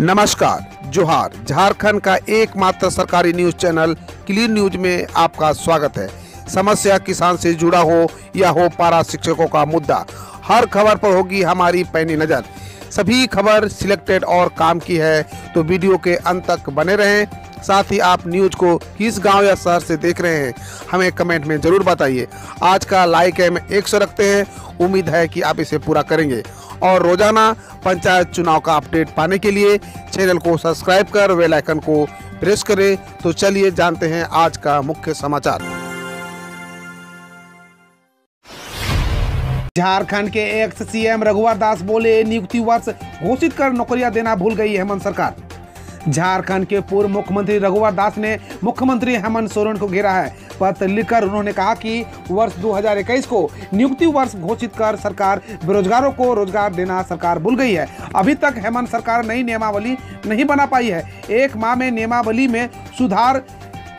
नमस्कार, जोहार, झारखंड का एकमात्र सरकारी न्यूज़ चैनल क्लीन न्यूज़ में आपका स्वागत है। समस्या किसान से जुड़ा हो या हो पारा शिक्षकों का मुद्दा, हर खबर पर होगी हमारी पैनी नज़र। सभी खबर सिलेक्टेड और काम की है तो वीडियो के अंत तक बने रहें। साथ ही आप न्यूज़ को किस गाँव या शहर से देख रहे हैं, हमें कमेंट में ज़रूर बताइए। आज का लाइक है एक सौ रखते हैं। उम्मीद है कि आप इसे पूरा करेंगे। और रोज़ाना पंचायत चुनाव का अपडेट पाने के लिए चैनल को सब्सक्राइब कर बेल आइकन को प्रेस करें। तो चलिए जानते हैं आज का मुख्य समाचार। झारखंड के एक्स सीएम रघुवर दास बोले, नियुक्ति वर्ष घोषित कर नौकरियाँ देना भूल गई हेमंत सरकार। झारखंड के पूर्व मुख्यमंत्री रघुवर दास ने मुख्यमंत्री हेमंत सोरेन को घेरा है। पत्र लिखकर उन्होंने कहा कि वर्ष 2021 को नियुक्ति वर्ष घोषित कर सरकार बेरोजगारों को रोज़गार देना सरकार भूल गई है। अभी तक हेमंत सरकार नई नियमावली नहीं बना पाई है। एक माह में नियमावली में सुधार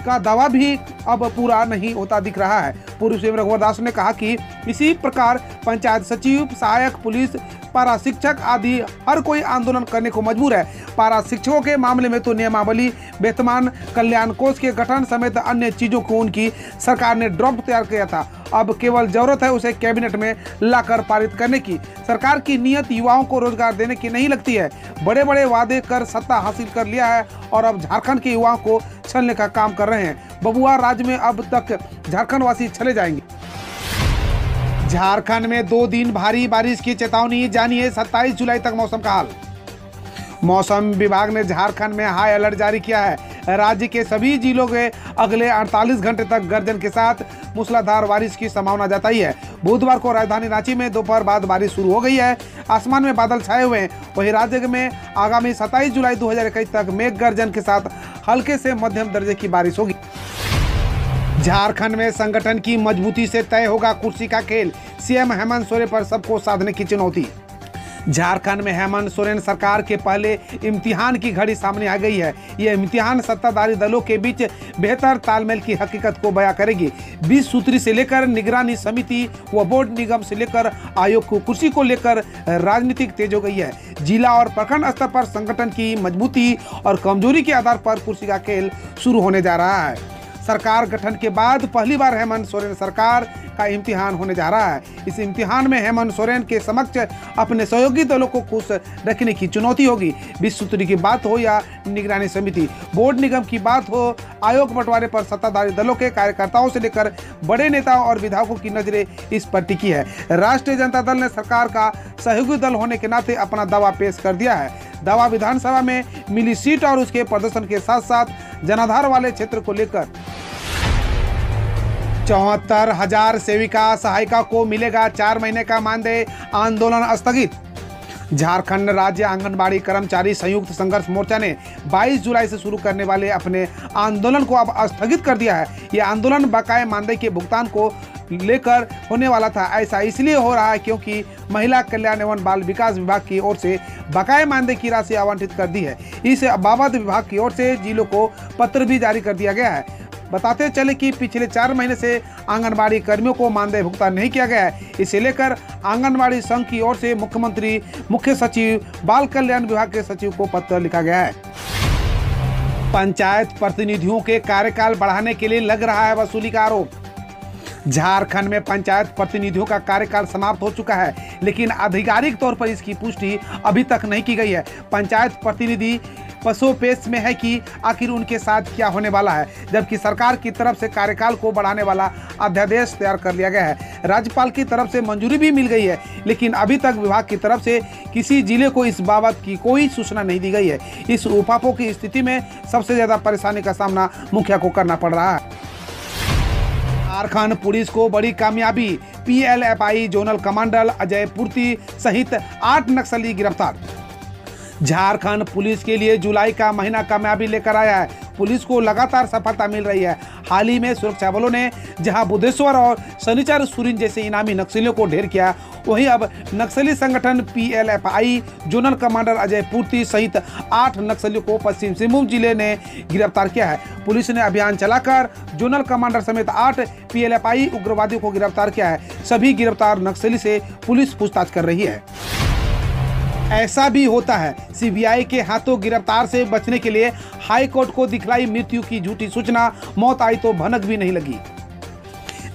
का दावा भी अब पूरा नहीं होता दिख रहा है। पूर्व सीएम रघुवर दास ने कहा कि इसी प्रकार पंचायत सचिव, सहायक पुलिस पारा शिक्षक आदि हर कोई आंदोलन करने को मजबूर है। पारा शिक्षकों के मामले में तो नियमावली, वेतमान, कल्याण कोष के गठन समेत अन्य चीज़ों को उनकी सरकार ने ड्रॉप तैयार किया था। अब केवल ज़रूरत है उसे कैबिनेट में लाकर पारित करने की। सरकार की नियत युवाओं को रोज़गार देने की नहीं लगती है। बड़े बड़े वादे कर सत्ता हासिल कर लिया है और अब झारखंड के युवाओं को छलने का काम कर रहे हैं। बबुआ राज्य में अब तक झारखंड वासी छले जाएँगे। झारखंड में दो दिन भारी बारिश की चेतावनी, जानिए 27 जुलाई तक मौसम का हाल। मौसम विभाग ने झारखंड में हाई अलर्ट जारी किया है। राज्य के सभी जिलों के अगले 48 घंटे तक गर्जन के साथ मूसलाधार बारिश की संभावना जताई है। बुधवार को राजधानी रांची में दोपहर बाद बारिश शुरू हो गई है। आसमान में बादल छाए हुए हैं। वहीं राज्य में आगामी 27 जुलाई 2021 तक मेघ गर्जन के साथ हल्के से मध्यम दर्जे की बारिश होगी। झारखंड में संगठन की मजबूती से तय होगा कुर्सी का खेल। सीएम हेमंत सोरेन पर सबको साधने की चुनौती। झारखंड में हेमंत सोरेन सरकार के पहले इम्तिहान की घड़ी सामने आ गई है। यह इम्तिहान सत्ताधारी दलों के बीच बेहतर तालमेल की हकीकत को बयां करेगी। बीस सूत्री से लेकर निगरानी समिति व बोर्ड निगम से लेकर आयोग को कुर्सी को लेकर राजनीतिक तेज हो गई है। जिला और प्रखंड स्तर पर संगठन की मजबूती और कमज़ोरी के आधार पर कुर्सी का खेल शुरू होने जा रहा है। सरकार गठन के बाद पहली बार हेमंत सोरेन सरकार। का इम्तिहान होने जा रहा है। इस इम्तिहान में हेमंत सोरेन के समक्ष अपने सहयोगी दलों को खुश रखने की चुनौती होगी। विश्व सूत्री की बात हो या निगरानी समिति, बोर्ड निगम की बात हो, आयोग बंटवारे पर सत्ताधारी दलों के कार्यकर्ताओं से लेकर बड़े नेताओं और विधायकों की नज़रें इस पर टिकी है। राष्ट्रीय जनता दल ने सरकार का सहयोगी दल होने के नाते अपना दावा पेश कर दिया है। दावा विधानसभा में मिली सीट और उसके प्रदर्शन के साथ साथ जनाधार वाले क्षेत्र को लेकर चौहत्तर हज़ार सेविका सहायिका को मिलेगा चार महीने का मानदेय आंदोलन स्थगित। झारखंड राज्य आंगनबाड़ी कर्मचारी संयुक्त संघर्ष मोर्चा ने 22 जुलाई से शुरू करने वाले अपने आंदोलन को अब स्थगित कर दिया है। यह आंदोलन बकाये मानदेय के भुगतान को लेकर होने वाला था। ऐसा इसलिए हो रहा है क्योंकि महिला कल्याण एवं बाल विकास विभाग की ओर से बकाये मानदेय की राशि आवंटित कर दी है। इस बाबत विभाग की ओर से जिलों को पत्र भी जारी कर दिया गया है। बताते चले कि पिछले चार महीने से आंगनबाड़ी कर्मियों को मानदेय भुगतान नहीं किया गया है। इसे लेकर आंगनबाड़ी संघ की ओर से मुख्यमंत्री, मुख्य सचिव, बाल कल्याण विभाग के सचिव को पत्र लिखा गया है। पंचायत प्रतिनिधियों के कार्यकाल बढ़ाने के लिए लग रहा है वसूली का आरोप। झारखंड में पंचायत प्रतिनिधियों का कार्यकाल समाप्त हो चुका है, लेकिन आधिकारिक तौर पर इसकी पुष्टि अभी तक नहीं की गई है। पंचायत प्रतिनिधि पसोपेश में है कि आखिर उनके साथ क्या होने वाला है, जबकि सरकार की तरफ़ से कार्यकाल को बढ़ाने वाला अध्यादेश तैयार कर लिया गया है। राज्यपाल की तरफ़ से मंजूरी भी मिल गई है, लेकिन अभी तक विभाग की तरफ़ से किसी ज़िले को इस बाबत की कोई सूचना नहीं दी गई है। इस उपापों की स्थिति में सबसे ज़्यादा परेशानी का सामना मुखिया को करना पड़ रहा है। झारखंड पुलिस को बड़ी कामयाबी, पीएलएफआई जोनल कमांडर अजय पूर्ति सहित आठ नक्सली गिरफ़्तार। झारखंड पुलिस के लिए जुलाई का महीना कामयाबी लेकर आया है। पुलिस को लगातार सफलता मिल रही है। हाल ही में सुरक्षा बलों ने जहाँ बुधेश्वर और शनिचर सुरिन जैसे इनामी नक्सलियों को ढेर किया, वहीं अब नक्सली संगठन पीएलएफआई, जोनल कमांडर अजय पूर्ति सहित आठ नक्सलियों को पश्चिम सिंहभूम ज़िले ने गिरफ़्तार किया है। पुलिस ने अभियान चलाकर जोनल कमांडर समेत आठ पीएलएफआई उग्रवादियों को गिरफ़्तार किया है। सभी गिरफ़्तार नक्सली से पुलिस पूछताछ कर रही है। ऐसा भी होता है। सीबीआई के हाथों गिरफ़्तार से बचने के लिए हाईकोर्ट को दिखलाई मृत्यु की झूठी सूचना। मौत आई तो भनक भी नहीं लगी।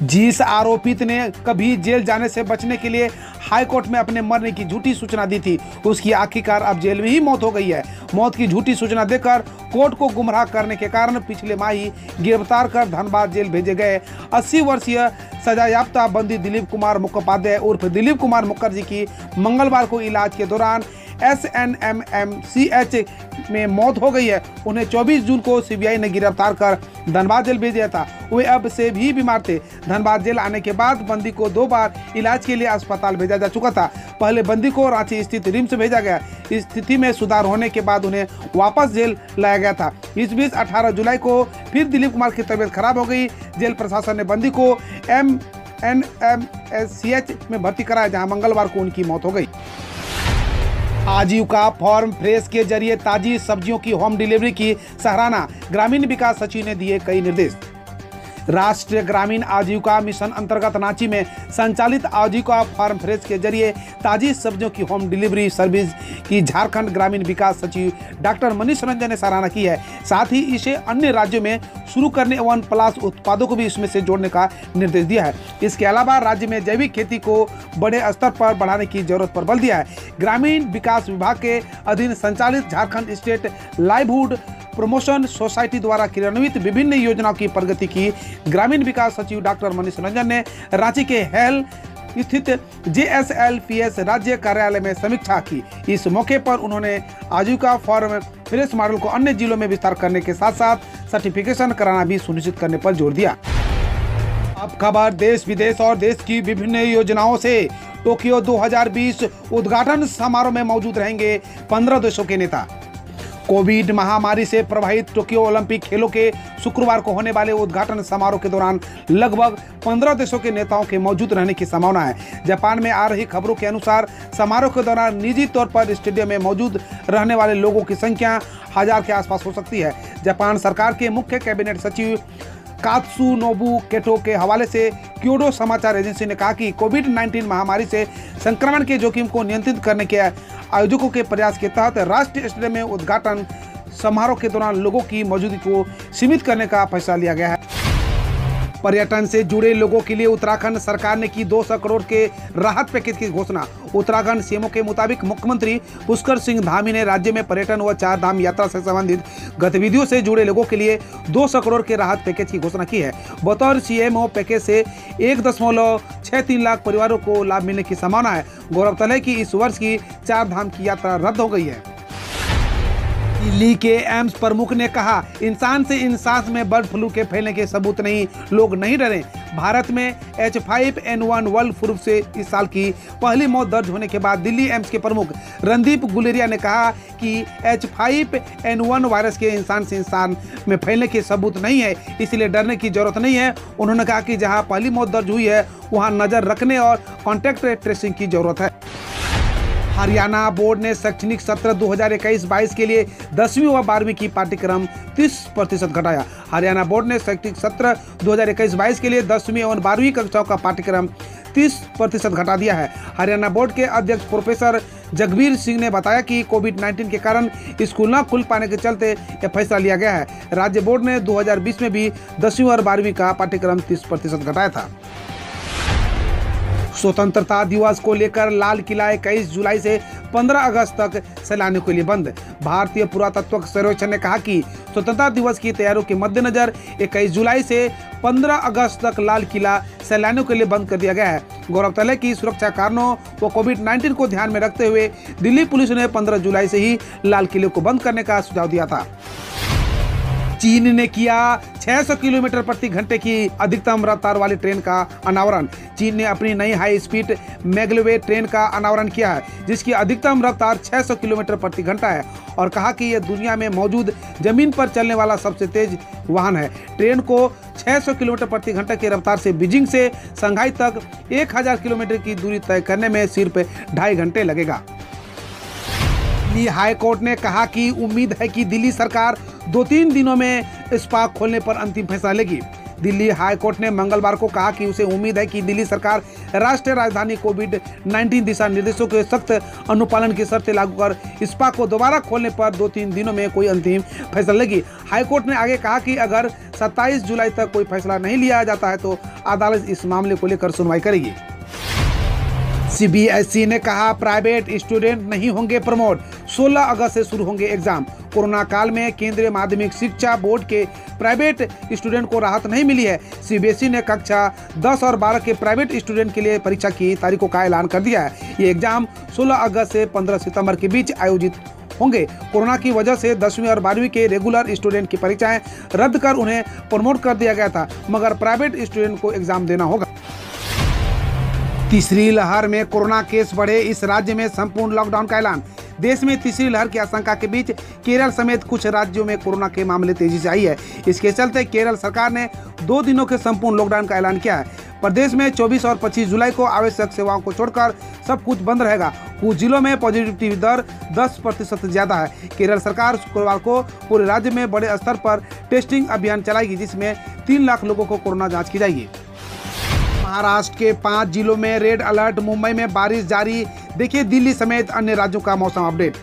जिस आरोपित ने कभी जेल जाने से बचने के लिए हाई कोर्ट में अपने मरने की झूठी सूचना दी थी। उसकी आखिरकार अब जेल में ही मौत हो गई है। मौत की झूठी सूचना देकर कोर्ट को गुमराह करने के कारण पिछले माह ही गिरफ़्तार कर धनबाद जेल भेजे गए। 80 वर्षीय सजायाफ्ता बंदी दिलीप कुमार मुखोपाध्याय उर्फ़ दिलीप कुमार मुखर्जी की मंगलवार को इलाज के दौरान S N M M C H में मौत हो गई है। उन्हें 24 जून को सीबीआई ने गिरफ़्तार कर धनबाद जेल भेज दिया था। वे अब से भी बीमार थे। धनबाद जेल आने के बाद बंदी को दो बार इलाज के लिए अस्पताल भेजा जा चुका था। पहले बंदी को रांची स्थित रिम्स भेजा गया। स्थिति में सुधार होने के बाद उन्हें वापस जेल लाया गया था। इस बीच 18 जुलाई को फिर दिलीप कुमार की तबीयत खराब हो गई। जेल प्रशासन ने बंदी को M N M S C H में भर्ती कराया, जहाँ मंगलवार को उनकी मौत हो गई। आजीविका फॉर्म फ्रेश के ज़रिए ताजी सब्जियों की होम डिलीवरी की सराहना ग्रामीण विकास सचिव ने दिए कई निर्देश। राष्ट्रीय ग्रामीण आजीविका मिशन अंतर्गत रांची में संचालित आजीविका फार्म फ्रेश के ज़रिए ताजी सब्जियों की होम डिलीवरी सर्विस की झारखंड ग्रामीण विकास सचिव डॉक्टर मनीष रंजन ने सराहना की है। साथ ही इसे अन्य राज्यों में शुरू करने एवं प्लस उत्पादों को भी इसमें से जोड़ने का निर्देश दिया है। इसके अलावा राज्य में जैविक खेती को बड़े स्तर पर बढ़ाने की ज़रूरत पर बल दिया है। ग्रामीण विकास विभाग के अधीन संचालित Jharkhand state livelihood promotion society द्वारा क्रियान्वित विभिन्न योजनाओं की प्रगति की। ग्रामीण विकास सचिव डॉक्टर मनीष रंजन ने रांची के हेल स्थित जेएसएलपीएस राज्य कार्यालय में समीक्षा की। इस मौके पर उन्होंने आजीविका फॉर्म, फ्रेश मॉडल को अन्य जिलों में विस्तार करने के साथ साथ सर्टिफिकेशन कराना भी सुनिश्चित करने पर ज़ोर दिया। अब खबर, देश विदेश और देश की विभिन्न योजनाओं से टोक्यो 2020 उद्घाटन समारोह में मौजूद रहेंगे 15 देशों के नेता। कोविड महामारी से प्रभावित टोक्यो ओलंपिक खेलों के शुक्रवार को होने वाले उद्घाटन समारोह के दौरान लगभग 15 देशों के नेताओं के मौजूद रहने की संभावना है। जापान में आ रही खबरों के अनुसार समारोह के दौरान निजी तौर पर स्टेडियम में मौजूद रहने वाले लोगों की संख्या हज़ार के आसपास हो सकती है। जापान सरकार के मुख्य कैबिनेट सचिव कात्सु नोबू केटो के हवाले से क्योडो समाचार एजेंसी ने कहा कि कोविड 19 महामारी से संक्रमण के जोखिम को नियंत्रित करने के आयोजकों के प्रयास के तहत राष्ट्रीय स्टेडियम में उद्घाटन समारोह के दौरान लोगों की मौजूदगी को सीमित करने का फैसला लिया गया है। पर्यटन से जुड़े लोगों के लिए उत्तराखंड सरकार ने की 200 करोड़ के राहत पैकेज की घोषणा। उत्तराखंड सीएमओ के मुताबिक मुख्यमंत्री पुष्कर सिंह धामी ने राज्य में पर्यटन व चार धाम यात्रा से संबंधित गतिविधियों से जुड़े लोगों के लिए 200 करोड़ के राहत पैकेज की घोषणा की है। बतौर सीएमओ पैकेज से एक दशमलव छह तीन लाख परिवारों को लाभ मिलने की संभावना है। गौरवतलब है कि इस वर्ष की चार धाम की यात्रा रद्द हो गई है। दिल्ली के एम्स प्रमुख ने कहा, इंसान से इंसान में बर्ड फ्लू के फैलने के सबूत नहीं, लोग नहीं डरे। भारत में H five N one world flu से इस साल की पहली मौत दर्ज होने के बाद दिल्ली एम्स के प्रमुख रणदीप गुलेरिया ने कहा कि H five N one virus के इंसान से इंसान में फैलने के सबूत नहीं है, इसलिए डरने की ज़रूरत नहीं है। उन्होंने कहा कि जहाँ पहली मौत दर्ज हुई है, वहाँ नज़र रखने और कॉन्टैक्ट ट्रेसिंग की ज़रूरत है। हरियाणा बोर्ड ने शैक्षणिक सत्र 2021-22 के लिए दसवीं व बारहवीं की पाठ्यक्रम 30 प्रतिशत घटाया। हरियाणा बोर्ड ने शैक्षणिक सत्र 2021-22 के लिए दसवीं एवं बारहवीं कक्षाओं का पाठ्यक्रम 30 प्रतिशत घटा दिया है। हरियाणा बोर्ड के अध्यक्ष प्रोफेसर जगबीर सिंह ने बताया कि कोविड 19 के कारण स्कूल न खुल पाने के चलते यह फैसला लिया गया है। राज्य बोर्ड ने 2020 में भी दसवीं और बारहवीं का पाठ्यक्रम 30 प्रतिशत घटाया था। स्वतंत्रता दिवस को लेकर लाल किला इक्कीस जुलाई से 15 अगस्त तक सैलानियों के लिए बंद। भारतीय पुरातत्व सर्वेक्षण ने कहा कि स्वतंत्रता दिवस की तैयारियों के मद्देनजर 21 जुलाई से 15 अगस्त तक लाल किला सैलानियों के लिए बंद कर दिया गया है। गौरतलब है कि सुरक्षा कारणों व कोविड 19 को ध्यान में रखते हुए दिल्ली पुलिस ने 15 जुलाई से ही लाल किले को बंद करने का सुझाव दिया था। चीन ने किया 600 किलोमीटर प्रति घंटे की अधिकतम रफ्तार वाली ट्रेन का अनावरण। चीन ने अपनी नई हाई स्पीड मेगलवे ट्रेन का अनावरण किया है, जिसकी अधिकतम रफ्तार 600 किलोमीटर प्रति घंटा है और कहा कि यह दुनिया में मौजूद ज़मीन पर चलने वाला सबसे तेज वाहन है। ट्रेन को 600 किलोमीटर प्रति घंटा की रफ्तार से बीजिंग से संघाई तक 1000 किलोमीटर की दूरी तय करने में सिर्फ़ ढाई घंटे लगेगा। दिल्ली हाई कोर्ट ने कहा कि उम्मीद है कि दिल्ली सरकार दो तीन दिनों में स्पा खोलने पर अंतिम फैसला लेगी। दिल्ली हाई कोर्ट ने मंगलवार को कहा कि उसे उम्मीद है कि दिल्ली सरकार राष्ट्रीय राजधानी कोविड 19 दिशा निर्देशों के सख्त अनुपालन की शर्तें लागू कर स्पा को दोबारा खोलने पर दो तीन दिनों में कोई अंतिम फैसला लेगी। हाईकोर्ट ने आगे कहा कि अगर 27 जुलाई तक कोई फैसला नहीं लिया जाता है तो अदालत इस मामले को लेकर सुनवाई करेगी। सीबीएसई ने कहा प्राइवेट स्टूडेंट नहीं होंगे प्रमोट 16 अगस्त से शुरू होंगे एग्ज़ाम कोरोना काल में केंद्रीय माध्यमिक शिक्षा बोर्ड के प्राइवेट स्टूडेंट को राहत नहीं मिली है। सीबीएसई ने कक्षा 10 और 12 के प्राइवेट स्टूडेंट के लिए परीक्षा की तारीखों का ऐलान कर दिया है। ये एग्ज़ाम 16 अगस्त से 15 सितंबर के बीच आयोजित होंगे। कोरोना की वजह से दसवीं और बारहवीं के रेगुलर स्टूडेंट की परीक्षाएँ रद्द कर उन्हें प्रमोट कर दिया गया था, मगर प्राइवेट स्टूडेंट को एग्ज़ाम देना होगा। तीसरी लहर में कोरोना केस बढ़े, इस राज्य में संपूर्ण लॉकडाउन का ऐलान। देश में तीसरी लहर की आशंका के बीच केरल समेत कुछ राज्यों में कोरोना के मामले तेज़ी से आई है। इसके चलते केरल सरकार ने दो दिनों के संपूर्ण लॉकडाउन का ऐलान किया है। प्रदेश में 24 और 25 जुलाई को आवश्यक सेवाओं को छोड़कर सब कुछ बंद रहेगा। कुछ जिलों में पॉजिटिविटी दर 10 प्रतिशत ज़्यादा है। केरल सरकार शुक्रवार को पूरे राज्य में बड़े स्तर पर टेस्टिंग अभियान चलाएगी, जिसमें तीन लाख लोगों को कोरोना जाँच की जाएगी। महाराष्ट्र के पाँच जिलों में रेड अलर्ट, मुंबई में बारिश जारी। देखिए दिल्ली समेत अन्य राज्यों का मौसम अपडेट।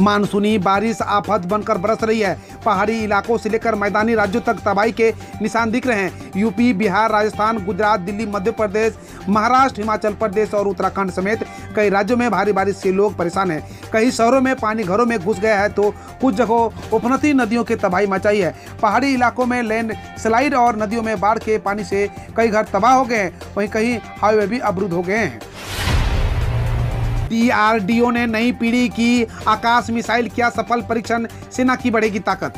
मानसूनी बारिश आफत बनकर बरस रही है। पहाड़ी इलाकों से लेकर मैदानी राज्यों तक तबाही के निशान दिख रहे हैं। यूपी, बिहार, राजस्थान, गुजरात, दिल्ली, मध्य प्रदेश, महाराष्ट्र, हिमाचल प्रदेश और उत्तराखंड समेत कई राज्यों में भारी बारिश से लोग परेशान हैं। कई शहरों में पानी घरों में घुस गया है तो कुछ जगहों उपनती नदियों की तबाही मचाई है। पहाड़ी इलाकों में लैंड स्लाइड और नदियों में बाढ़ के पानी से कई घर तबाह हो गए हैं। वहीं कहीं हाईवे भी अवरुद्ध हो गए हैं। डीआरडीओ ने नई पीढ़ी की आकाश मिसाइल किया सफल परीक्षण। सेना की बढ़ेगी ताकत।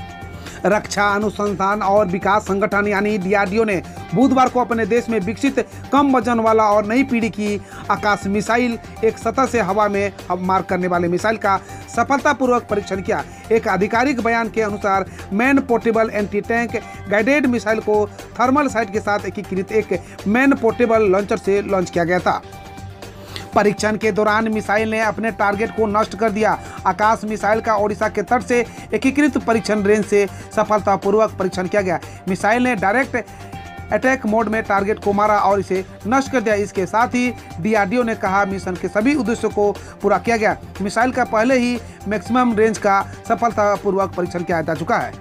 रक्षा, अनुसंधान और विकास संगठन यानी डीआरडीओ ने बुधवार को अपने देश में विकसित कम वज़न वाला और नई पीढ़ी की आकाश मिसाइल एक सतह से हवा में मार करने वाले मिसाइल का सफलतापूर्वक परीक्षण किया। एक आधिकारिक बयान के अनुसार, man portable anti tank guided missile को थर्मल साइट के साथ एकीकृत एक मैन पोर्टेबल लॉन्चर से लॉन्च किया गया था। परीक्षण के दौरान मिसाइल ने अपने टारगेट को नष्ट कर दिया। आकाश मिसाइल का ओडिशा के तट से एकीकृत परीक्षण रेंज से सफलतापूर्वक परीक्षण किया गया। मिसाइल ने डायरेक्ट अटैक मोड में टारगेट को मारा और इसे नष्ट कर दिया। इसके साथ ही डीआरडीओ ने कहा, मिशन के सभी उद्देश्यों को पूरा किया गया। मिसाइल का पहले ही मैक्सिमम रेंज का सफलतापूर्वक परीक्षण किया जा चुका है।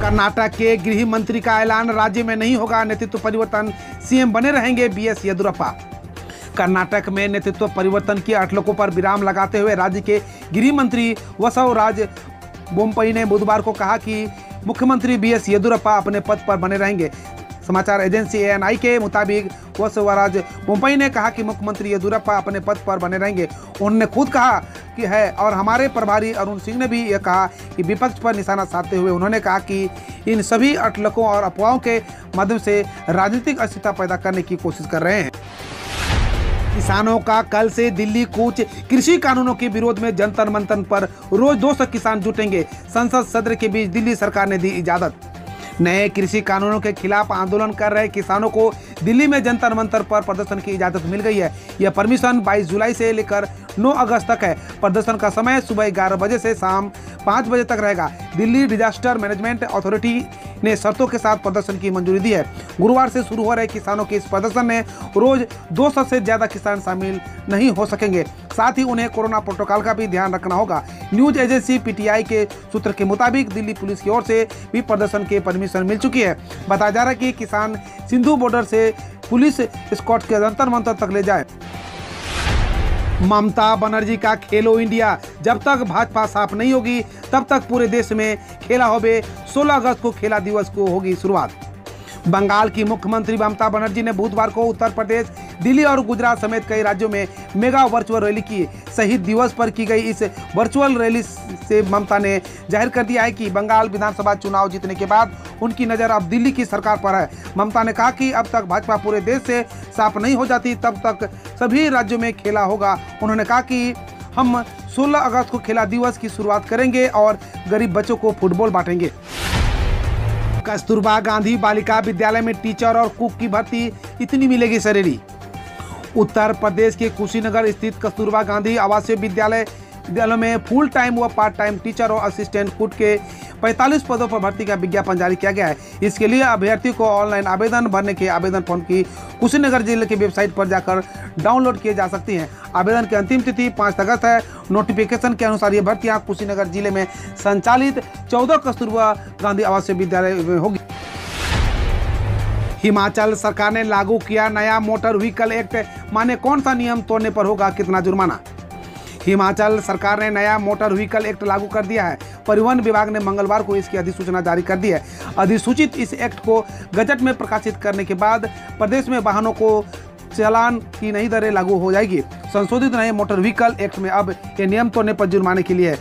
कर्नाटक के गृह मंत्री का ऐलान राज्य में नहीं होगा। नेतृत्व परिवर्तन सीएम बने रहेंगे, बी एस येदुरप्पा कर्नाटक में नेतृत्व परिवर्तन की अटलकों पर विराम लगाते हुए राज्य के गृह मंत्री वसवराज बोम्पई ने बुधवार को कहा कि मुख्यमंत्री बी एस येदुरप्पा अपने पद पर बने रहेंगे। समाचार एजेंसी एएनआई के मुताबिक वसवराज मुंबई ने कहा कि मुख्यमंत्री येदुरप्पा अपने पद पर बने रहेंगे। उन्होंने खुद कहा कि है और हमारे प्रभारी अरुण सिंह ने भी यह कहा कि विपक्ष पर निशाना साधते हुए उन्होंने कहा कि इन सभी अटलकों और अफवाहों के माध्यम से राजनीतिक अस्थिरता पैदा करने की कोशिश कर रहे हैं। किसानों का कल से दिल्ली कूच कृषि कानूनों के विरोध में जंतर मंथन पर रोज 200 किसान जुटेंगे। संसद सत्र के बीच दिल्ली सरकार ने दी इजाज़त। नए कृषि कानूनों के खिलाफ आंदोलन कर रहे किसानों को दिल्ली में जंतर मंतर पर प्रदर्शन की इजाज़त मिल गई है। यह परमिशन 22 जुलाई से लेकर 9 अगस्त तक है। प्रदर्शन का समय सुबह ग्यारह बजे से शाम पाँच बजे तक रहेगा। दिल्ली डिजास्टर मैनेजमेंट अथॉरिटी ने शर्तों के साथ प्रदर्शन की मंजूरी दी है। गुरुवार से शुरू हो रहे किसानों के इस प्रदर्शन में रोज 200 से ज़्यादा किसान शामिल नहीं हो सकेंगे। साथ ही उन्हें कोरोना प्रोटोकॉल का भी ध्यान रखना होगा। न्यूज़ एजेंसी पीटीआई के सूत्र के मुताबिक दिल्ली पुलिस की ओर से भी प्रदर्शन के परमिशन मिल चुकी है। बताया जा रहा है कि किसान सिंधु बॉर्डर से पुलिस स्कॉट के अंतर मंतर तक ले जाए। ममता बनर्जी का खेलो इंडिया। जब तक भाजपा साफ़ नहीं होगी, तब तक पूरे देश में खेला होबे 16 अगस्त को खेला दिवस को होगी शुरुआत। बंगाल की मुख्यमंत्री ममता बनर्जी ने बुधवार को उत्तर प्रदेश, दिल्ली और गुजरात समेत कई राज्यों में मेगा वर्चुअल रैली की, शहीद दिवस पर की गई। इस वर्चुअल रैली से ममता ने ज़ाहिर कर दिया है कि बंगाल विधानसभा चुनाव जीतने के बाद उनकी नज़र अब दिल्ली की सरकार पर है। ममता ने कहा कि अब तक भाजपा पूरे देश से साफ़ नहीं हो जाती, तब तक सभी राज्यों में खेला होगा। उन्होंने कहा कि हम 16 अगस्त को खेला दिवस की शुरुआत करेंगे और गरीब बच्चों को फुटबॉल बांटेंगे। कस्तूरबा गांधी बालिका विद्यालय में टीचर और कुक की भर्ती इतनी मिलेगी सैलरी उत्तर प्रदेश के कुशीनगर स्थित कस्तूरबा गांधी आवासीय विद्यालय विद्यालय में फुल टाइम व पार्ट टाइम टीचर और असिस्टेंट कुक के पैंतालीस पदों पर भर्ती का विज्ञापन जारी किया गया है। इसके लिए अभ्यर्थी को ऑनलाइन आवेदन, भरने के आवेदन फॉर्म की कुशीनगर ज़िले की वेबसाइट पर जाकर डाउनलोड किए जा सकती हैं। आवेदन की अंतिम तिथि पाँच अगस्त है। नोटिफिकेशन के अनुसार ये भर्तियाँ कुशीनगर ज़िले में संचालित चौदह कस्तूरबा गांधी आवासीय विद्यालय में होगी। हिमाचल सरकार ने लागू किया नया मोटर व्हीकल एक्ट। माने कौन सा नियम तोड़ने पर होगा कितना जुर्माना? हिमाचल सरकार ने नया मोटर व्हीकल एक्ट लागू कर दिया है। परिवहन विभाग ने मंगलवार को इसकी अधिसूचना जारी कर दी है। अधिसूचित इस एक्ट को गजट में प्रकाशित करने के बाद प्रदेश में वाहनों को चालान की नई दरें लागू हो जाएगी। संशोधित नए मोटर व्हीकल एक्ट में अब ये नियम तोड़ने पर जुर्माने के लिए है।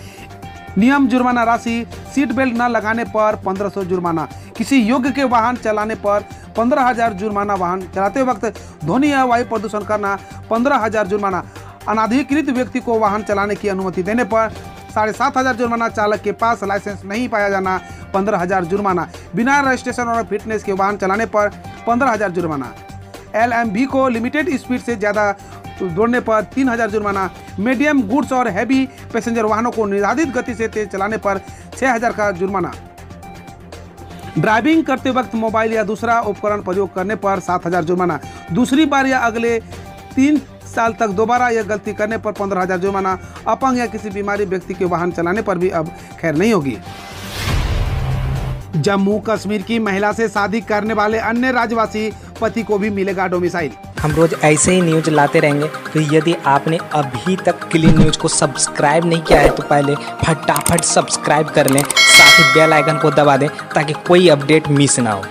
नियम जुर्माना राशि सीट बेल्ट न लगाने पर 1500 जुर्माना। किसी योग्य के वाहन चलाने पर पंद्रह हज़ार जुर्माना। वाहन चलाते वक्त ध्वनि या वायु प्रदूषण करना पंद्रह हज़ार जुर्माना। अनाधिकृत व्यक्ति को वाहन चलाने की अनुमति देने पर साढ़े सात हज़ार जुर्माना, चालक के पास लाइसेंस नहीं पाया जाना, पंद्रह हज़ार जुर्माना। बिना रजिस्ट्रेशन और फिटनेस के वाहन चलाने पर पंद्रह हज़ार जुर्माना। एल को लिमिटेड स्पीड से ज़्यादा दौड़ने पर तीन हज़ार जुर्माना। मीडियम गुड्स और हैवी पैसेंजर वाहनों को निर्धारित गति से तेज चलाने पर छः हज़ार का जुर्माना। ड्राइविंग करते वक्त मोबाइल या दूसरा उपकरण प्रयोग करने पर सात हज़ार जुर्माना। दूसरी बार या अगले तीन साल तक दोबारा यह गलती करने पर पंद्रह हज़ार जुर्माना, अपंग या किसी बीमारी व्यक्ति के वाहन चलाने पर भी अब खैर नहीं होगी। जम्मू कश्मीर की महिला से शादी करने वाले अन्य राज्यवासी पति को भी मिलेगा डोमिसाइल हम रोज ऐसे ही न्यूज़ लाते रहेंगे तो यदि आपने अभी तक क्लीन न्यूज़ को सब्सक्राइब नहीं किया है तो पहले फटाफट सब्सक्राइब कर लें, साथ ही बेल आइकन को दबा दें, ताकि कोई अपडेट मिस ना हो।